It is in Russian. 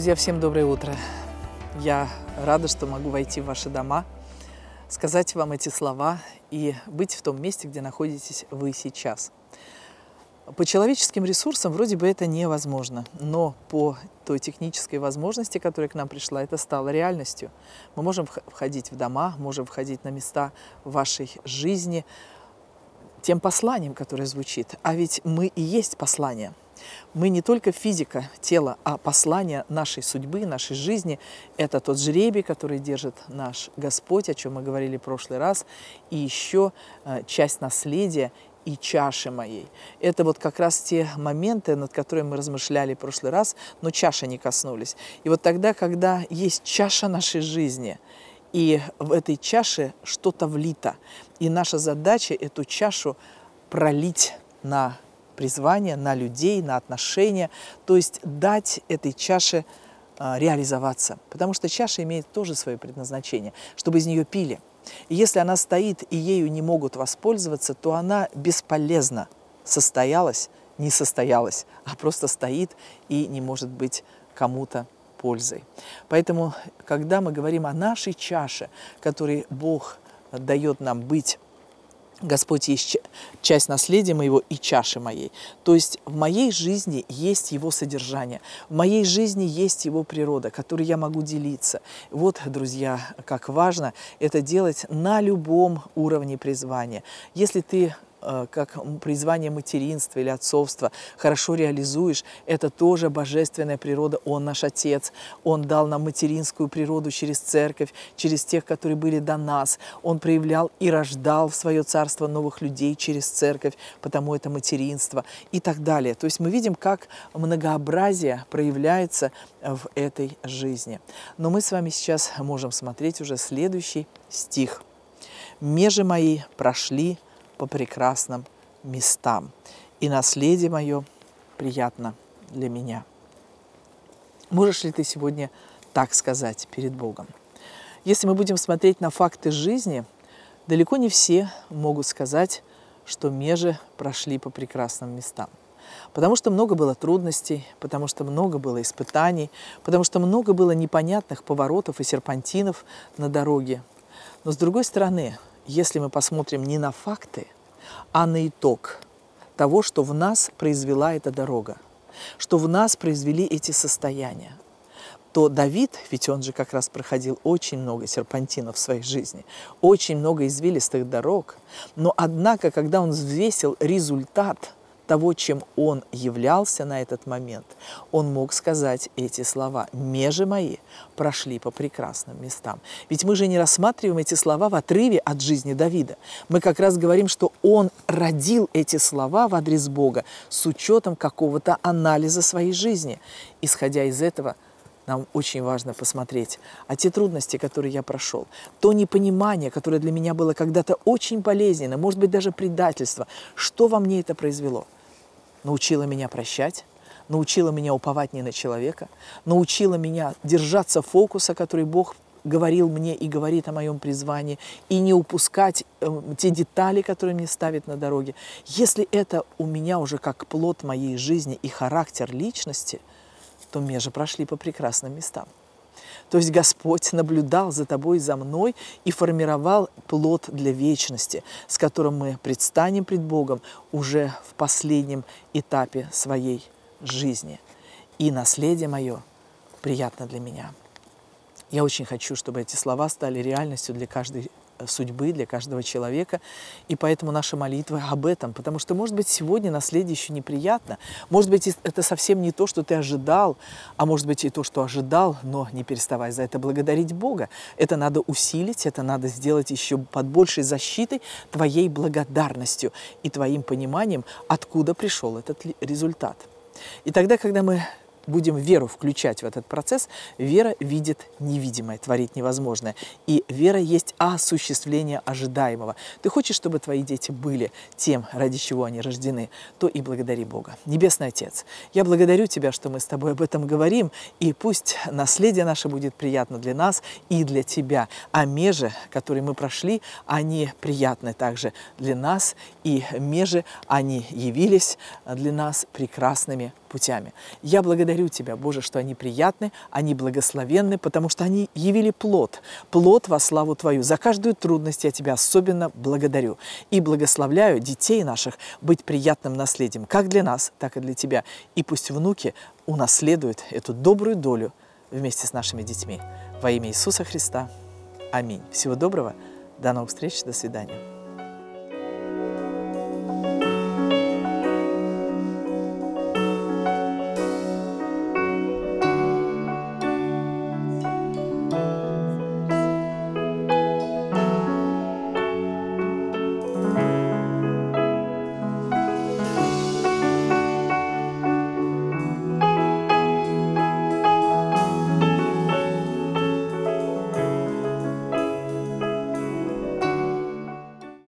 Друзья, всем доброе утро. Я рада, что могу войти в ваши дома, сказать вам эти слова и быть в том месте, где находитесь вы сейчас. По человеческим ресурсам вроде бы это невозможно, но по той технической возможности, которая к нам пришла, это стало реальностью. Мы можем входить в дома, можем входить на места вашей жизни тем посланием, которое звучит. А ведь мы и есть послание – мы не только физика тела, а послание нашей судьбы, нашей жизни. Это тот жребий, который держит наш Господь, о чем мы говорили в прошлый раз, и еще э, часть наследия и чаши моей. Это вот как раз те моменты, над которыми мы размышляли в прошлый раз, но чаши не коснулись. И вот тогда, когда есть чаша нашей жизни, и в этой чаше что-то влито, и наша задача эту чашу пролить на призвание, на людей, на отношения, то есть дать этой чаше а, реализоваться. Потому что чаша имеет тоже свое предназначение, чтобы из нее пили. И если она стоит и ею не могут воспользоваться, то она бесполезна состоялась, не состоялась, а просто стоит и не может быть кому-то пользой. Поэтому, когда мы говорим о нашей чаше, которой Бог дает нам быть Господь есть часть наследия моего и чаши моей. То есть в моей жизни есть Его содержание, в моей жизни есть Его природа, которой я могу делиться. Вот, друзья, как важно это делать на любом уровне призвания. Если ты как призвание материнства или отцовства хорошо реализуешь, это тоже божественная природа. Он наш Отец. Он дал нам материнскую природу через церковь, через тех, которые были до нас. Он проявлял и рождал в свое царство новых людей через церковь, потому это материнство и так далее. То есть мы видим, как многообразие проявляется в этой жизни. Но мы с вами сейчас можем смотреть уже следующий стих. «Межи мои прошли по прекрасным местам, и наследие мое приятно для меня. Можешь ли ты сегодня так сказать перед Богом? Если мы будем смотреть на факты жизни, далеко не все могут сказать, что межи прошли по прекрасным местам. Потому что много было трудностей, потому что много было испытаний, потому что много было непонятных поворотов и серпантинов на дороге. Но с другой стороны, если мы посмотрим не на факты, а на итог того, что в нас произвела эта дорога, что в нас произвели эти состояния, то Давид, ведь он же как раз проходил очень много серпантинов в своей жизни, очень много извилистых дорог, но однако, когда он взвесил результат – того, чем он являлся на этот момент, он мог сказать эти слова. «Межи мои прошли по прекрасным местам». Ведь мы же не рассматриваем эти слова в отрыве от жизни Давида. Мы как раз говорим, что он родил эти слова в адрес Бога с учетом какого-то анализа своей жизни. Исходя из этого – нам очень важно посмотреть, а те трудности, которые я прошел, то непонимание, которое для меня было когда-то очень болезненно, может быть, даже предательство, что во мне это произвело – научила меня прощать, научила меня уповать не на человека, научила меня держаться фокуса, который Бог говорил мне и говорит о моем призвании, и не упускать э, те детали, которые мне ставят на дороге. Если это у меня уже как плод моей жизни и характер личности, то мне же прошли по прекрасным местам. То есть Господь наблюдал за тобой и за мной и формировал плод для вечности, с которым мы предстанем пред Богом уже в последнем этапе своей жизни. И наследие мое приятно для меня. Я очень хочу, чтобы эти слова стали реальностью для каждой судьбы для каждого человека. И поэтому наша молитва об этом. Потому что, может быть, сегодня наследие еще неприятно. Может быть, это совсем не то, что ты ожидал, а может быть и то, что ожидал, но не переставай за это благодарить Бога. Это надо усилить, это надо сделать еще под большей защитой твоей благодарностью и твоим пониманием, откуда пришел этот результат. И тогда, когда мы будем веру включать в этот процесс, вера видит невидимое, творит невозможное. И вера есть осуществление ожидаемого. Ты хочешь, чтобы твои дети были тем, ради чего они рождены, то и благодари Бога. Небесный Отец, я благодарю Тебя, что мы с Тобой об этом говорим, и пусть наследие наше будет приятно для нас и для Тебя. А межи, которые мы прошли, они приятны также для нас, и межи, они явились для нас прекрасными путями. Я благодарю Тебя, Боже, что они приятны, они благословенны, потому что они явили плод, плод во славу Твою. За каждую трудность я Тебя особенно благодарю и благословляю детей наших быть приятным наследием, как для нас, так и для Тебя. И пусть внуки унаследуют эту добрую долю вместе с нашими детьми. Во имя Иисуса Христа. Аминь. Всего доброго. До новых встреч. До свидания.